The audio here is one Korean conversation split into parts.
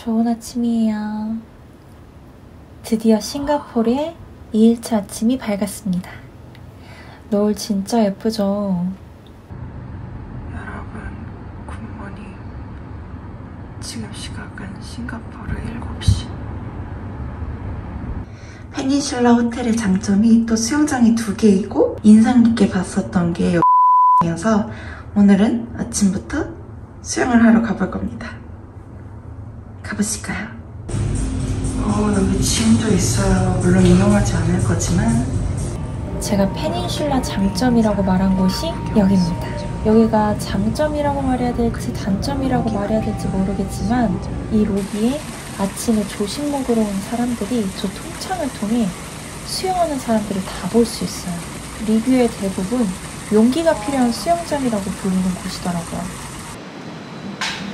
좋은 아침이에요. 드디어 싱가포르의 2일차 아침이 밝았습니다. 노을 진짜 예쁘죠? 여러분, 굿모닝. 지금 시각은 싱가포르 7시. 페닌슐라 호텔의 장점이 또 수영장이 두 개이고 인상 깊게 봤었던 게 여서 오늘은 아침부터 수영을 하러 가볼 겁니다. 가보실까요? 어, 여기 지금도 있어요. 물론 이용하지 않을 거지만 제가 페닌슐라 장점이라고 말한 곳이 여기입니다. 여기가 장점이라고 말해야 될지 단점이라고 말해야 될지 모르겠지만 이 로비에 아침에 조식 먹으러 온 사람들이 저 통창을 통해 수영하는 사람들을 다 볼 수 있어요. 리뷰의 대부분 용기가 필요한 수영장이라고 부르는 곳이더라고요.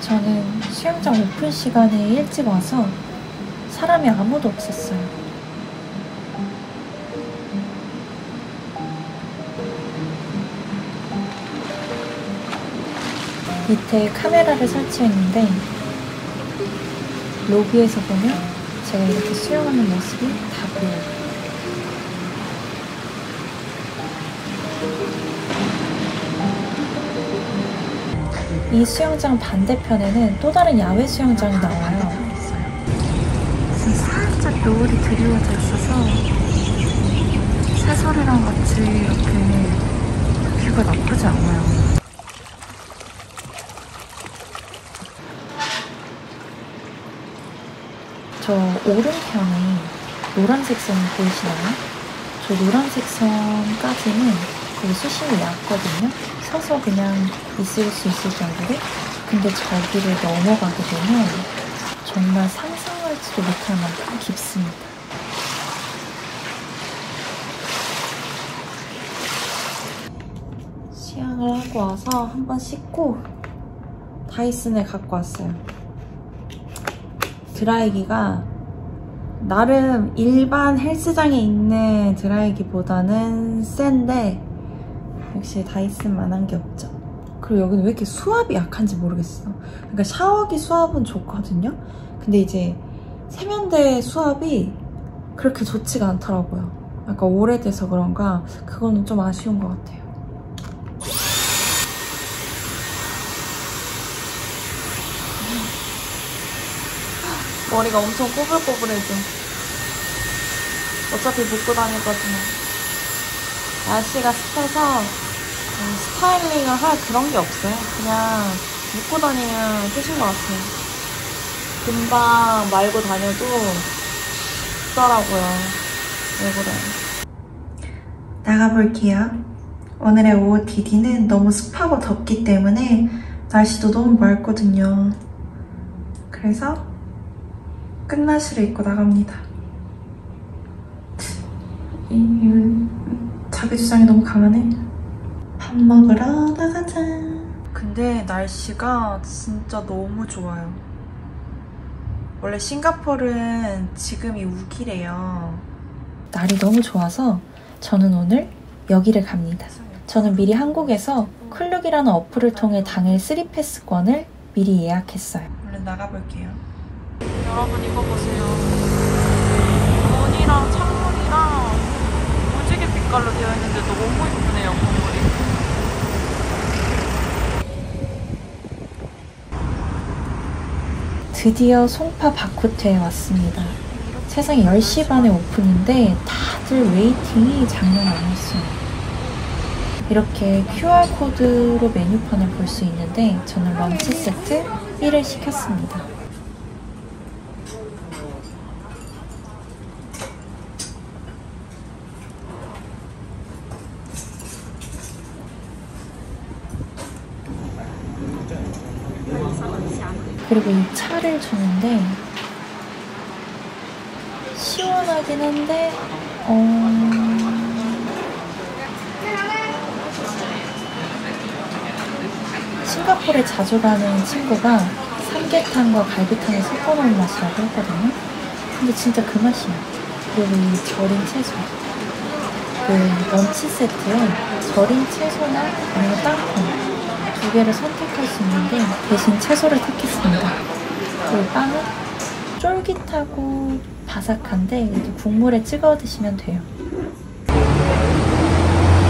저는 수영장 오픈 시간에 일찍 와서 사람이 아무도 없었어요. 밑에 카메라를 설치했는데 로비에서 보면 제가 이렇게 수영하는 모습이 다 보여요. 이 수영장 반대편에는 또 다른 야외 수영장이 나와요. 지금 살짝 노을이 드리워져 있어서 새소리랑 같이 이렇게 뷰가 나쁘지 않아요. 저 오른편에 노란색 선 보이시나요? 저 노란색 선까지는 거기 수심이 얕거든요. 서서 그냥 있을 수 있을 정도로. 근데 저기를 넘어가게 되면 정말 상상하지도 못할 만큼 깊습니다. 수영을 하고 와서 한번 씻고 다이슨을 갖고 왔어요. 드라이기가 나름 일반 헬스장에 있는 드라이기보다는 센데 역시 다이슨만한 게 없죠. 그리고 여기는 왜 이렇게 수압이 약한지 모르겠어. 그러니까 샤워기 수압은 좋거든요. 근데 이제 세면대 수압이 그렇게 좋지가 않더라고요. 약간 오래돼서 그런가 그거는 좀 아쉬운 것 같아요. 머리가 엄청 꼬불꼬불해져. 어차피 다닐 거지만. 날씨가 습해서 음, 스타일링을 할 그런 게 없어요. 그냥 묶고 다니면 끝인 것 같아요. 금방 말고 다녀도 춥더라고요. 왜 그래. 나가볼게요. 오늘의 오후 디디는 너무 습하고 덥기 때문에 날씨도 너무 맑거든요. 그래서 끝나시를 입고 나갑니다. 이, 자기 주장이 너무 강하네. 밥 먹으러 나가자. 근데 날씨가 진짜 너무 좋아요. 원래 싱가포르는 지금이 우기래요. 날이 너무 좋아서 저는 오늘 여기를 갑니다. 저는 미리 한국에서 클룩이라는 어플을 통해 당일 3패스권을 미리 예약했어요. 얼른 나가볼게요. 여러분 이거 보세요. 문이랑 창문이랑 빛깔로 되어 있는데 너무 예쁘네요 건물이. 드디어 송파 바쿠테에 왔습니다. 세상에 10시 반에 오픈인데 다들 waiting이 장난 아니었어요. 이렇게 QR코드로 메뉴판을 볼 수 있는데 저는 런치 세트 1을 시켰습니다. 그리고 이 차를 주는데 시원하긴 한데 어... 싱가포르에 자주 가는 친구가 삼계탕과 갈비탕을 섞어 놓은 맛이라고 했거든요. 근데 진짜 그 맛이야. 그리고 이 절인 채소. 그 런치 세트에 절인 채소나 아니면 땅콩 두 개를 선택할 수 있는데 대신 채소를 택했습니다. 그리고 빵은 쫄깃하고 바삭한데 이제 국물에 찍어 드시면 돼요.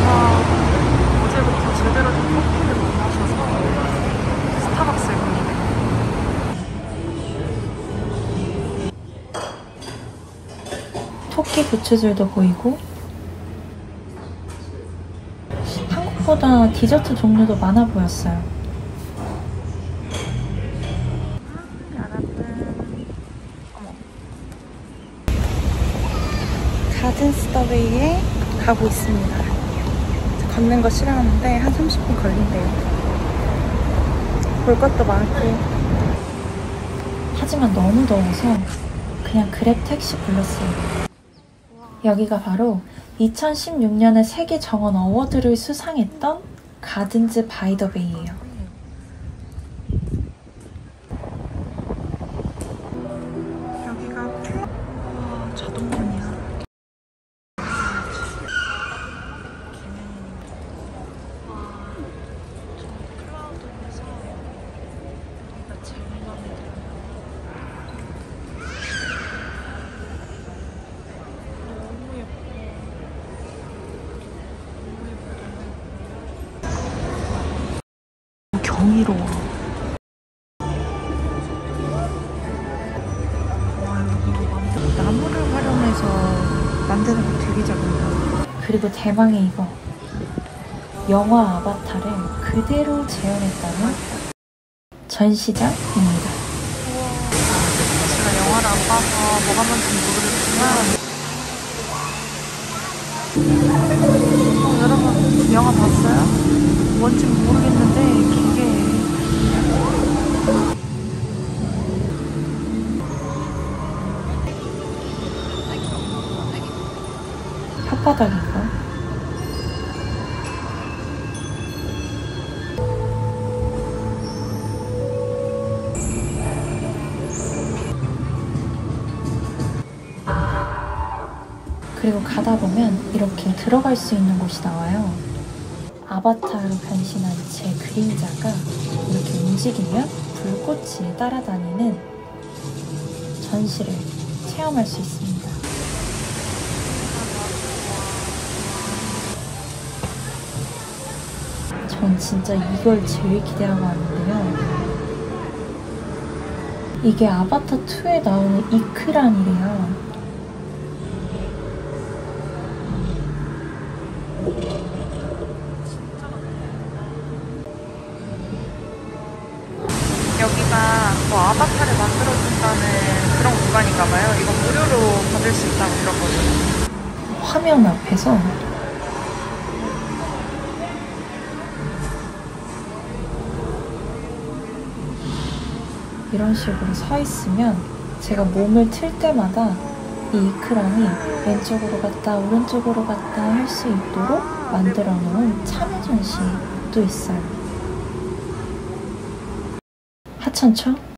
와, 어제부터 제대로 된 커피를 못 마셔서 스타벅스에 갔는데 토끼 부츠들도 보이고 한국보다 디저트 종류도 많아 보였어요. Gardens by the Bay에 가고 있습니다. 걷는 거 싫어하는데 한 30분 걸린대요. 볼 것도 많고 하지만 너무 더워서 그냥 그랩 택시 불렀어요. 여기가 바로 2016년에 세계 정원 award를 수상했던 Gardens by the Bay예요. 경이로워. 와, 여기. 나무를 활용해서 만드는 거 되게 잘한다. 그리고 대망의 이거 영화 아바타를 그대로 재현했다는 전시장입니다. 제가 영화를 안 봐서 뭐가 뭔지 영화 봤어요? 뭔지 모르겠는데 기계 혓바닥인가? 그리고 가다 보면 이렇게 들어갈 수 있는 곳이 나와요. 아바타로 변신한 제 그림자가 이렇게 움직이면 불꽃이 따라다니는 전시를 체험할 수 있습니다. 전 진짜 이걸 제일 기대하고 왔는데요. 이게 아바타 2에 나오는 이크란이래요. 수 있다고 들었거든요. 화면 앞에서 이런 식으로 서 있으면 제가 몸을 틀 때마다 이 이크란이 왼쪽으로 갔다 오른쪽으로 갔다 할 수 있도록 만들어 놓은 참여 전시도 있어요. 하천초?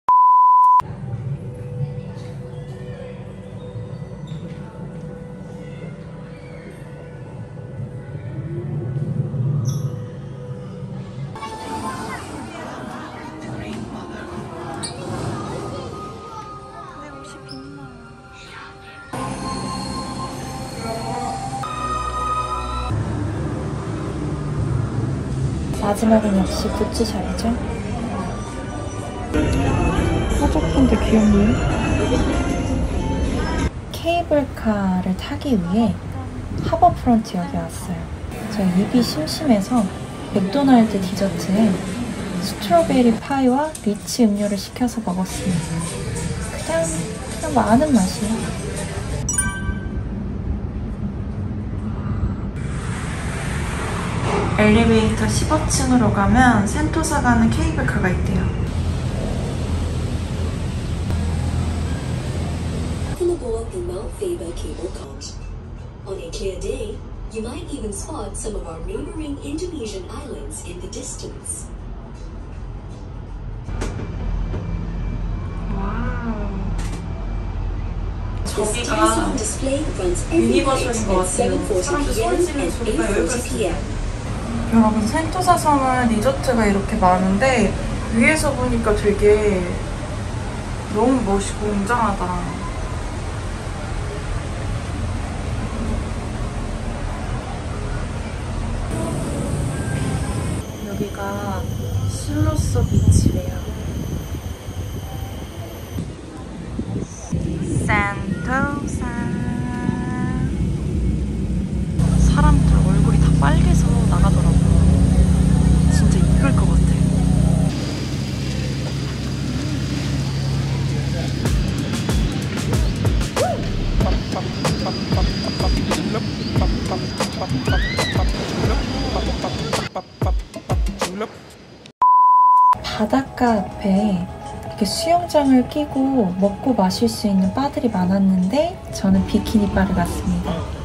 마지막은 역시 굿즈 자리죠. 화장품도 귀엽네. 케이블카를 타기 위해 하버프론트역에 왔어요. 저 입이 심심해서 맥도날드 디저트에 strawberry 파이와 리치 음료를 시켜서 먹었습니다. 그냥, 그냥 아는 맛이에요. 엘리베이터 15층으로 가면 센토사 가는 케이블카가 있대요. Welcome aboard the Mount Faber cable car. On a clear day, you might even spot some of our neighboring Indonesian islands in the distance. This Tyson display runs every night at 7:40 p.m. and 8:40 p.m. 여 러분 센토사섬은 리조트가 이렇게 많은데 위에서 보니까 되게 너무 멋있고 웅장하다. 여기가 실로소 비 바닷가 앞에 이렇게 수영장을 끼고 먹고 마실 수 있는 바들이 많았는데 저는 비키니 바를 갔습니다.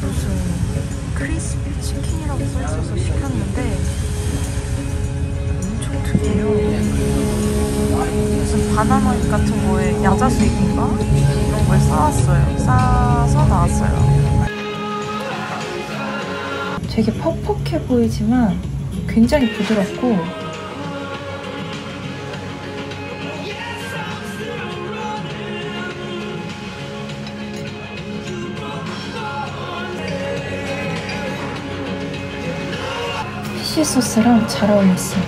무슨 크리스피 치킨이라고 써있어서 시켰는데 엄청 특이해요. 무슨 바나나 같은 거에 야자수익인가? 이런 걸 싸왔어요. 싸서 나왔어요. 되게 퍽퍽해 보이지만 굉장히 부드럽고 fish 소스랑 잘 어울렸어요.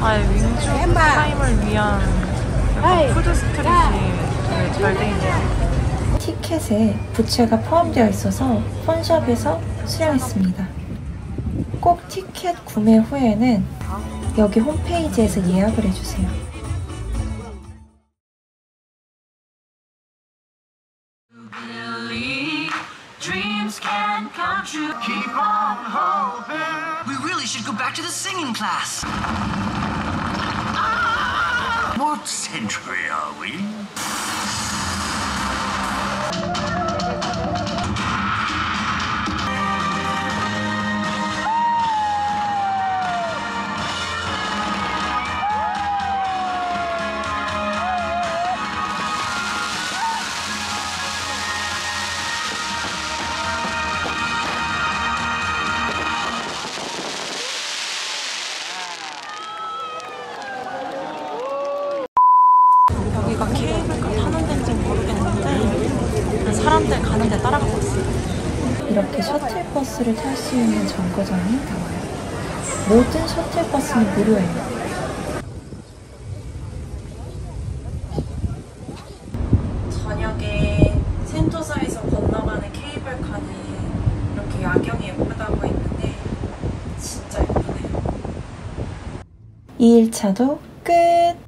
아예 Wings of Time을 위한 food street이 되게 잘돼 있네요. 티켓에 부채가 포함되어 있어서 phone shop에서 수령했습니다. 꼭 티켓 구매 후에는 여기 홈페이지에서 예약을 해주세요. Dreams can come true. Keep on hoping. We really should go back to the singing class. Ah! What century are we? 수 있는 정거장이 나와요. 모든 셔틀버스는 무료예요. 저녁에 센토사에서 건너가는 케이블카는 이렇게 야경이 예쁘다고 했는데 진짜 예쁘네요. 2일차도 끝!